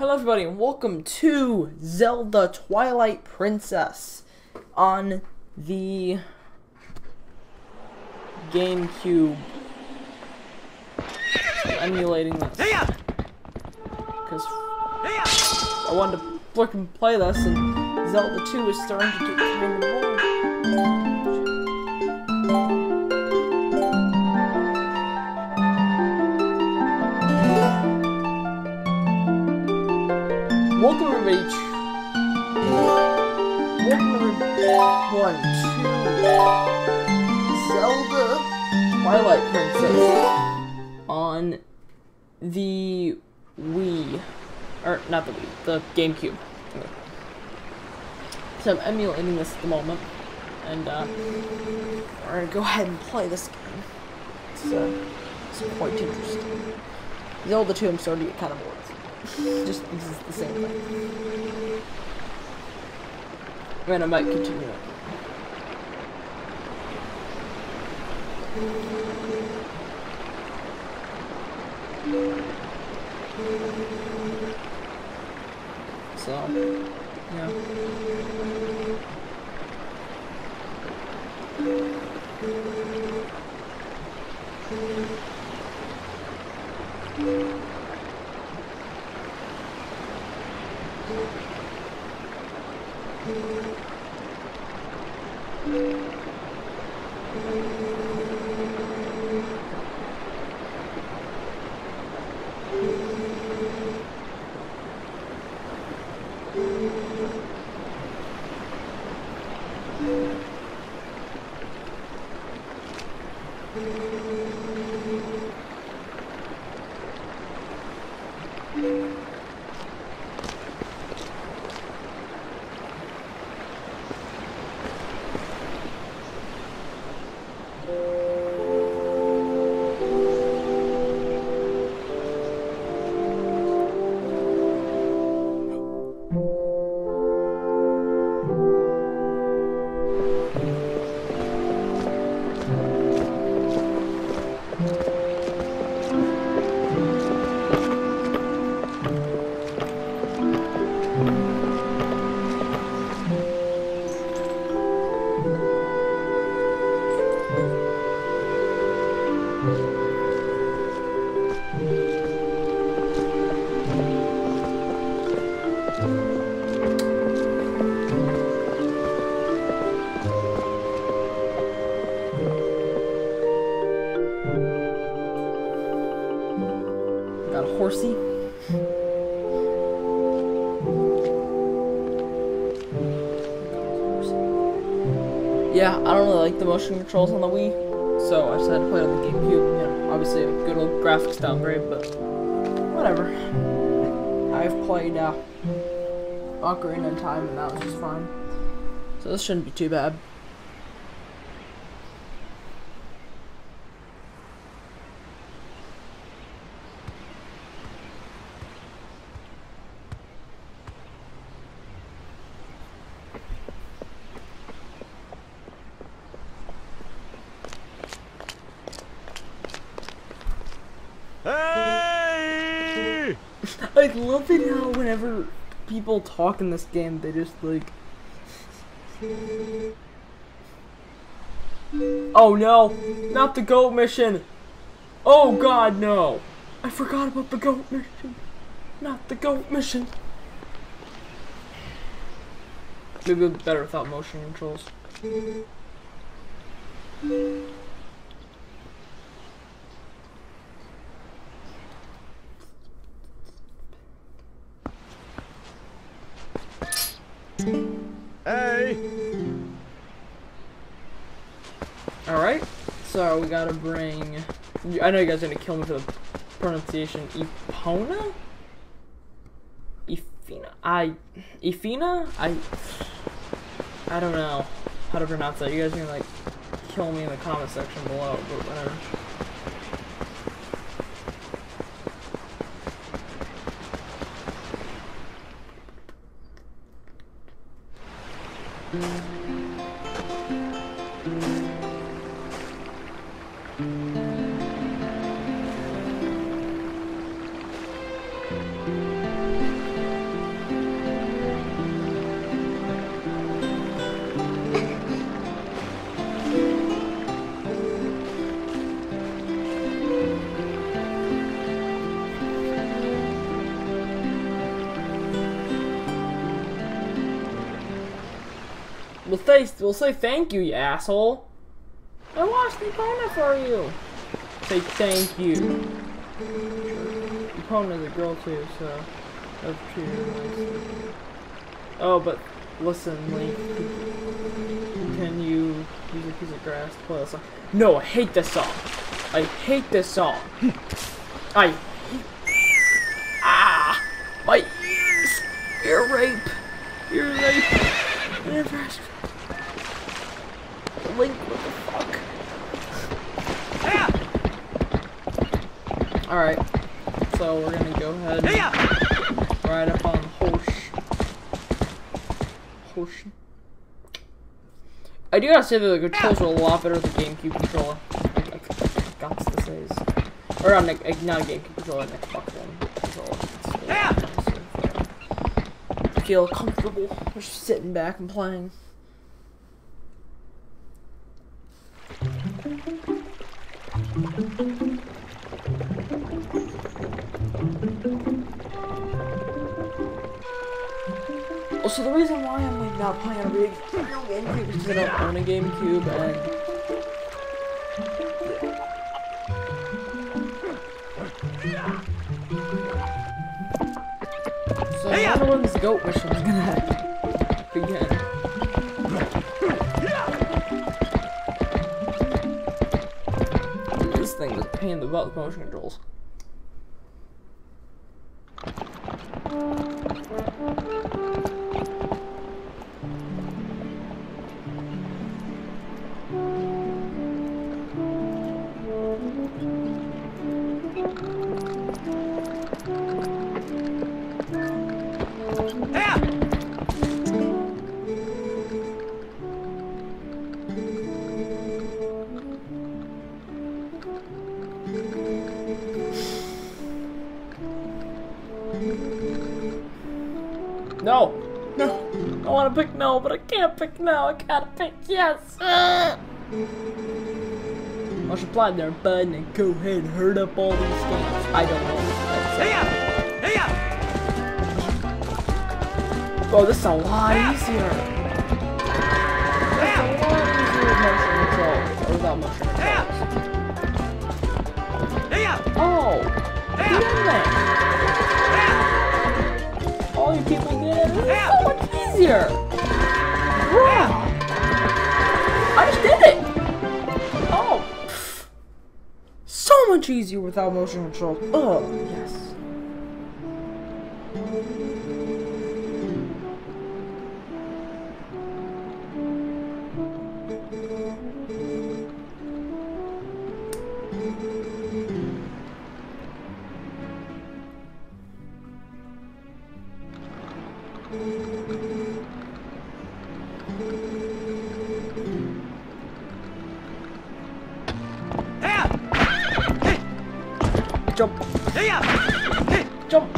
Hello everybody and welcome to Zelda Twilight Princess on the GameCube. I'm emulating this because I wanted to freaking play this and Zelda 2 is starting to get kind of Welcome everybody to Welcome everyone to Zelda Twilight Princess on the Wii. Or not the Wii, the GameCube. So I'm emulating this at the moment. And uh we're gonna go ahead and play this game. It's, it's quite interesting. The Zelda 2 I'm starting to get kind of bored. Just is the same thing. And I might continue it. So, yeah. A horsey. Yeah, I don't really like the motion controls on the Wii, so I decided to play it on the GameCube. Know, obviously a good old graphics downgrade, but whatever. I've played uh, Ocarina Time, and that was just fine. So this shouldn't be too bad. Hey! I whenever people talk in this game, they just like. Oh no! Not the goat mission! Oh god, no! I forgot about the goat mission! Not the goat mission! Maybe better without motion controls. Hey! Alright, so we gotta bring. I know you guys are gonna kill me for the pronunciation. Epona? Efina. I. Efina? I. I don't know how to pronounce that. You guys are gonna like kill me in the comment section below, but whatever. Mm-hmm. We'll say, we'll say thank you, you asshole. I washed the opponent for you. Say thank you. Opponent is a girl too, so I've treated. Oh, but listen, Link. Can you use a piece of grass to play this song? No, I hate this song. I hate this song. I. Ah! My ears! Ear rape! Ear rape! Link, what the fuck? Alright. So we're gonna go ahead and ride up on Hosh. Hosh. I do gotta say that the controls are a lot better than the GameCube controller. I, I, I got to say is, or uh, not, a, uh, not a GameCube controller, an Xbox One controller. It's really nice. I feel comfortable just sitting back and playing. Also, the reason why I'm like not playing a real GameCube is because I don't own a GameCube and So I wonder when this goat gonna thing is a pain in the butt with motion controls. No! No! I want to pick no, but I can't pick no. I gotta pick yes! Uh. Much applied there, bud, and go ahead and hurt up all these games. I don't know. Hey up! Hey up! Oh, this is a lot easier. It's a lot easier with motion. Or without motion controls. Oh! Get in there! all easier. I just did it. Oh. So much easier without motion control. Oh, yes. Jump. Jump.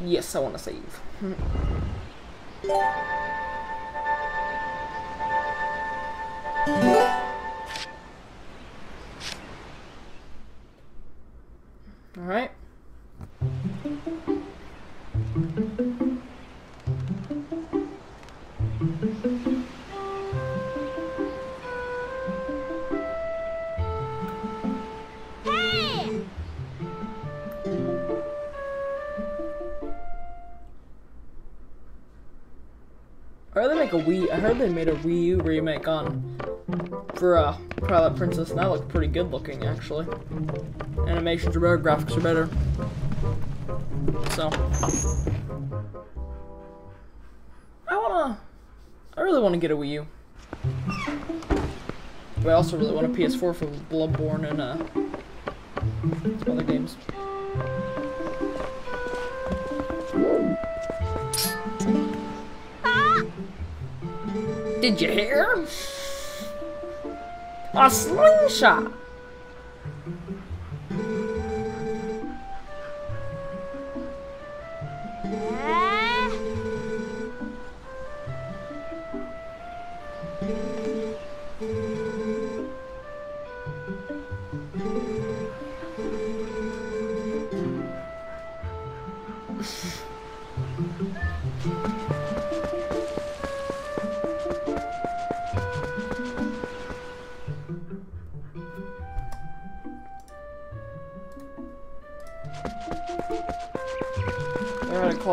Yes, I want to save. Hmm. All I heard they make a Wii. I heard they made a Wii U remake on for uh, Twilight Princess, and that looked pretty good looking actually. Animations are better, graphics are better. So I wanna, I really want to get a Wii U. But I also really want a PS4 for Bloodborne and uh, other games. Did you hear? A slingshot!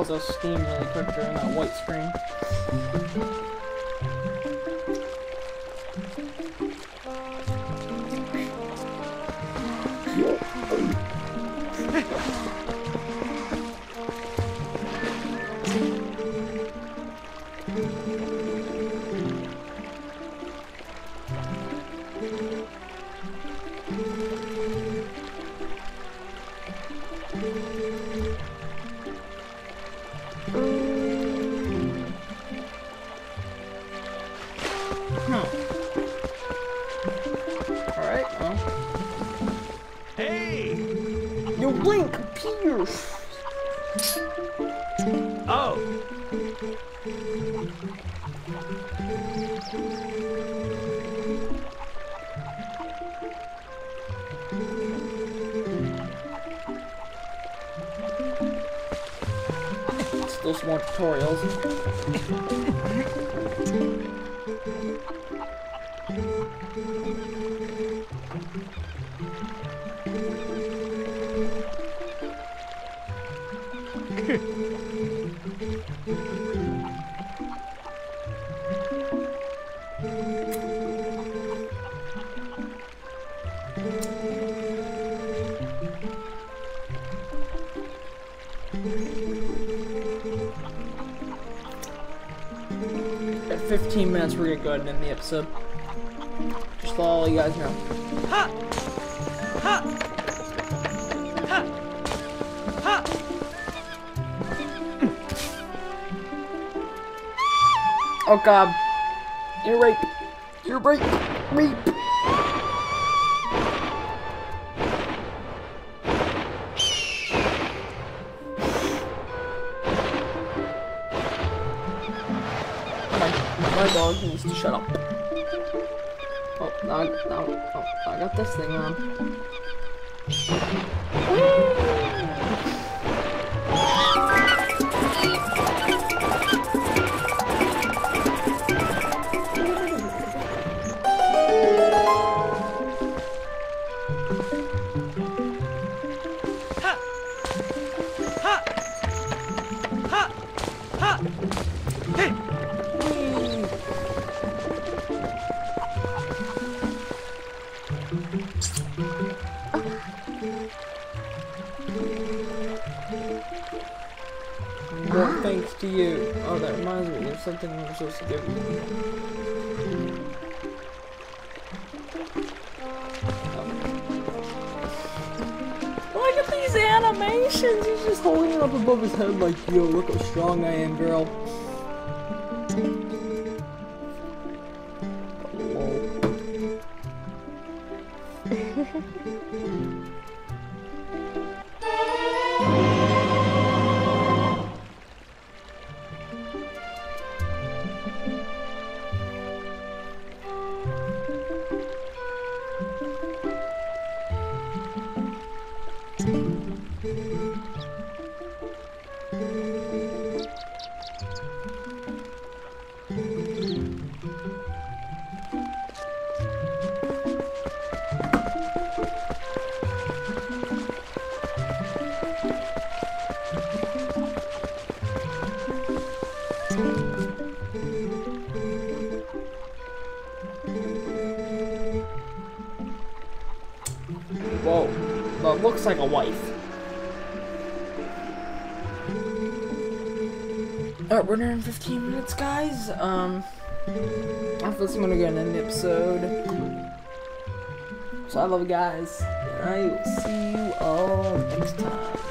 Close out Steam really quick during that white screen. Alright, well. Hey! Yo, Link, Peter! Oh! Still some more tutorials. At 15 minutes, we're gonna go ahead and end the episode. All you guys know. Ha! Ha! Ha! Ha! Oh god. Rape. Ear rape. Rape. My, my dog needs to shut up. Oh, no, no, oh, I got this thing on. Something I'm supposed to. Oh, Look at these animations! He's just holding it up above his head like, yo, look how strong I am, girl. Lol. Whoa, looks like a wife. Alright, we're in 15 minutes, guys. Um, after this, I'm gonna go and end the episode. So I love you guys. And I will see you all next time.